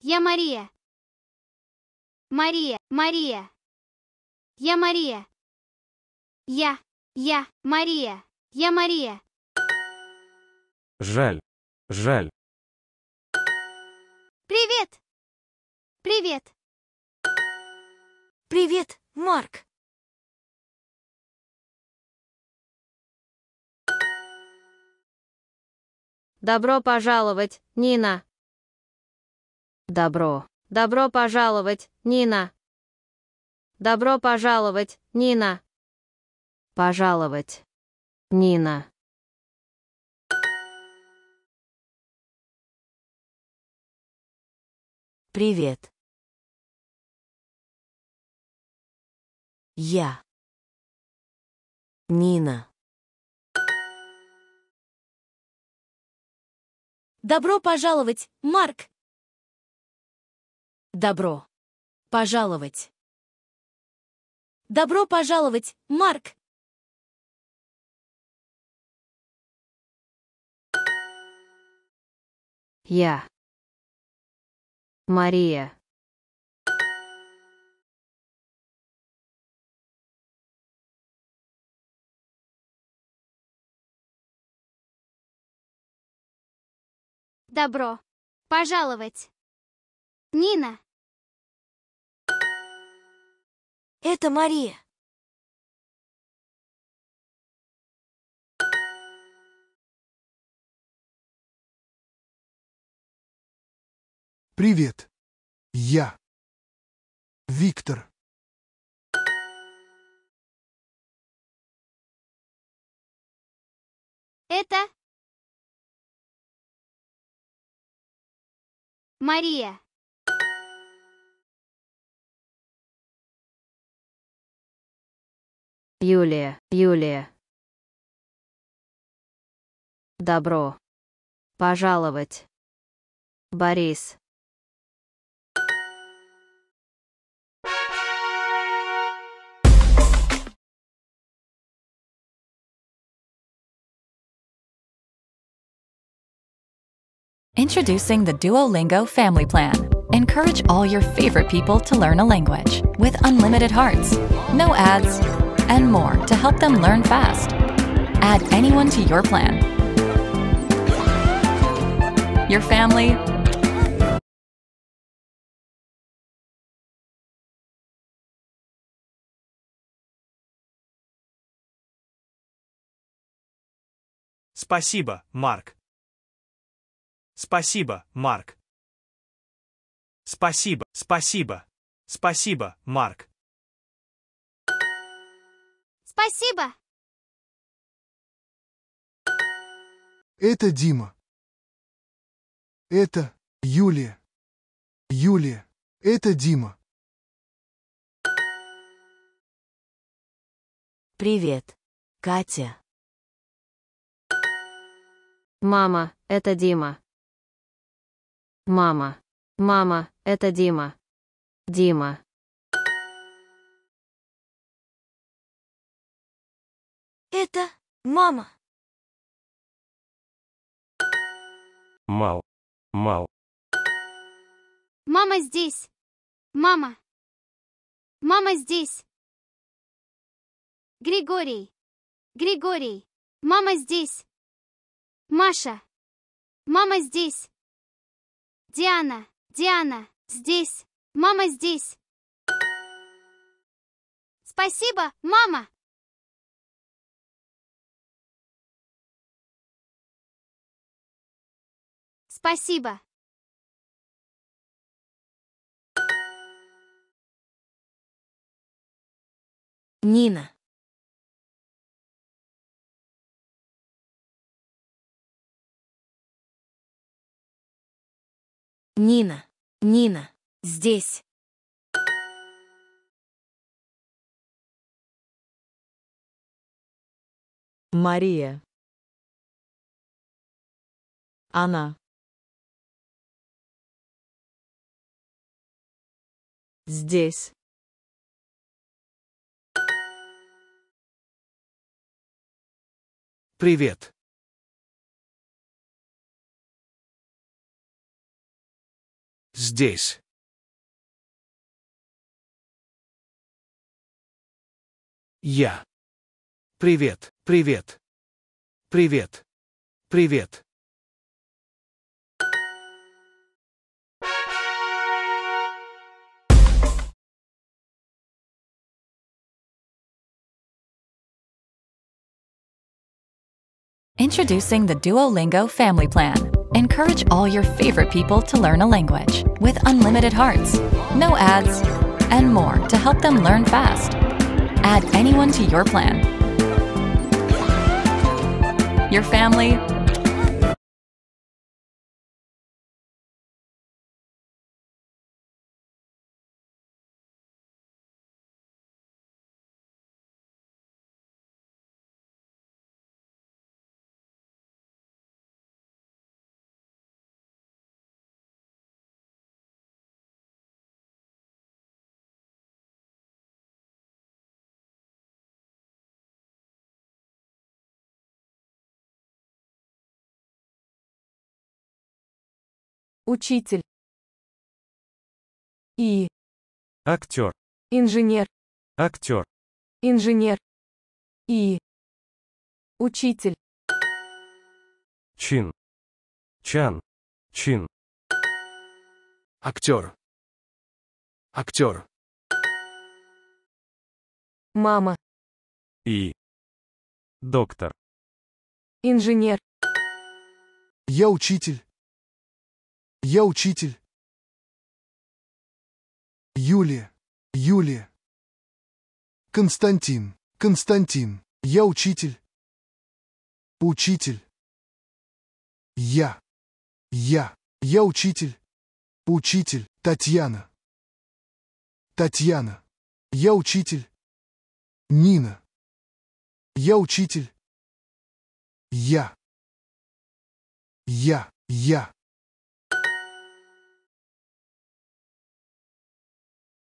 Я Мария. Мария, Мария. Я Мария. Я, я, Мария. Я Мария. Жаль. Жаль. Привет. Привет. Привет, Марк. Добро пожаловать, Нина. Добро. Добро пожаловать, Нина. Добро пожаловать, Нина. Пожаловать. Нина. Привет. Я. Нина. Добро пожаловать, Марк. Добро пожаловать. Добро пожаловать, Марк. Я. Мария. Добро. Пожаловать. Нина. Это Мария. Привет. Я. Виктор. Это... Мария. Юлия. Юлия. Добро. Пожаловать. Борис. Introducing the Duolingo Family Plan. Encourage all your favorite people to learn a language with unlimited hearts, no ads, and more to help them learn fast. Add anyone to your plan. Your family, Спасибо, Марк. Спасибо, Марк. Спасибо, спасибо. Спасибо, Марк. Спасибо. Это Дима. Это Юлия. Юлия. Это Дима. Привет, Катя. Мама, это Дима. Мама. Мама, это Дима. Дима. Это мама. Мал. Мал. Мама здесь. Мама. Мама здесь. Григорий. Григорий. Мама здесь. Маша. Мама здесь. Диана. Диана. Здесь. Мама здесь. Спасибо, мама. Спасибо. Нина. Нина. Нина. Здесь. Мария. Она. Здесь. Привет. Здесь. Я. Привет, привет. Привет. Привет. Introducing the Duolingo Family Plan. Encourage all your favorite people to learn a language with unlimited hearts, no ads, and more to help them learn fast. Add anyone to your plan. Your family, Учитель. И. Актер. Инженер. Актер. Инженер. И. Учитель. Чин. Чан. Чин. Актер. Актер. Мама. И. Доктор. Инженер. Я учитель. Я учитель. Юлия. Юлия. Константин. Константин. Я учитель. Учитель. Я. Я. Я учитель. Учитель. Татьяна. Татьяна. Я учитель. Нина. Я учитель. Я. Я. Я.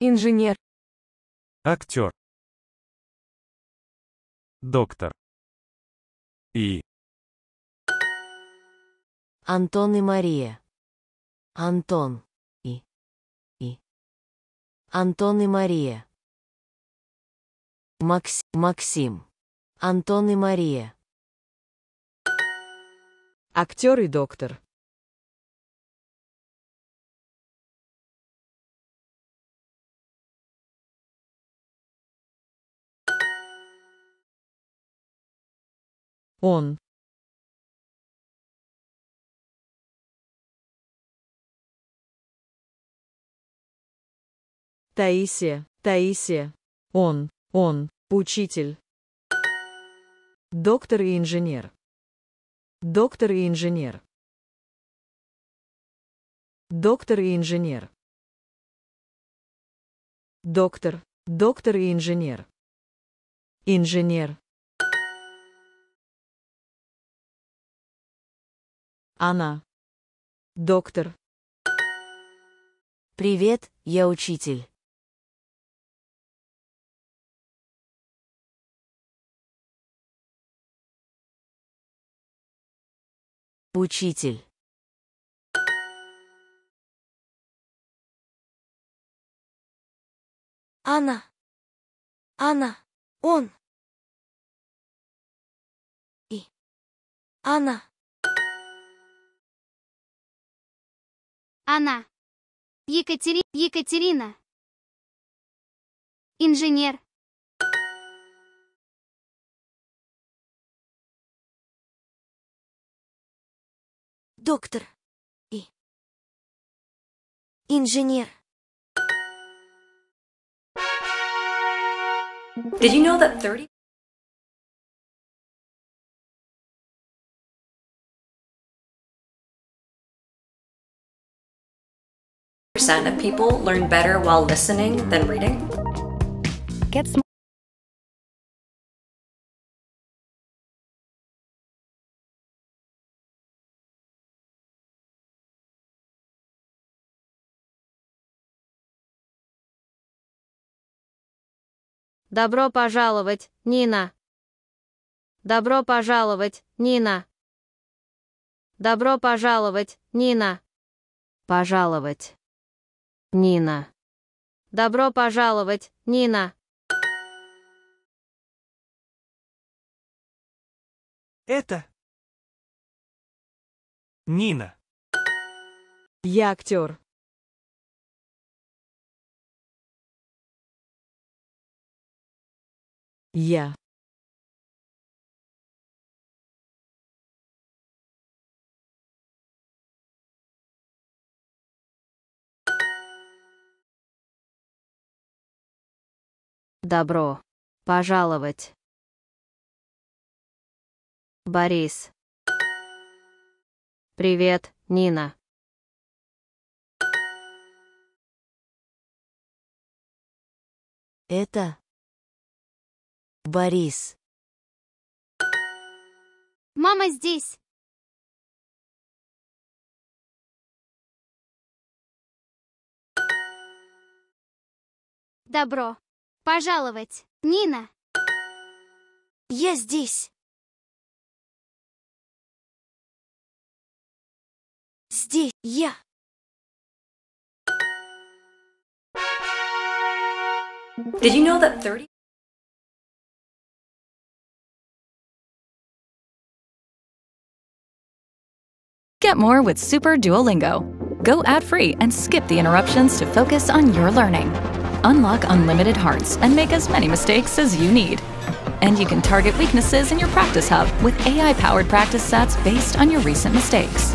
Инженер. Актер. Доктор. И. Антон и Мария. Антон. И. И. Антон и Мария. Макс... Максим. Антон и Мария. Актер и доктор. Он. Таисия, Таисия. Он, он, учитель. Доктор и инженер. Доктор и инженер. Доктор и инженер. Доктор, доктор и инженер. Инженер. Она. Доктор. Привет, я учитель. Учитель. Она. Она. Он. И. Она. Она. Екатери... Екатерина. Инженер. Доктор. И. Инженер. Did you know that 30 percent of people learn better while listening than reading? get some. Добро пожаловать, Нина. Добро пожаловать, Нина. Добро пожаловать, Нина. Пожаловать. Нина. Добро пожаловать, Нина. Это Нина. Я актер. Я. Добро пожаловать. Борис. Привет, Нина. Это Борис. Мама здесь. Добро. Пожаловать, Нина. Я здесь. Здесь я. Did you know that 30 Get more with Super Duolingo. Go ad free and skip the interruptions to focus on your learning. Unlock unlimited hearts and make as many mistakes as you need. And you can target weaknesses in your practice hub with AI powered practice sets based on your recent mistakes.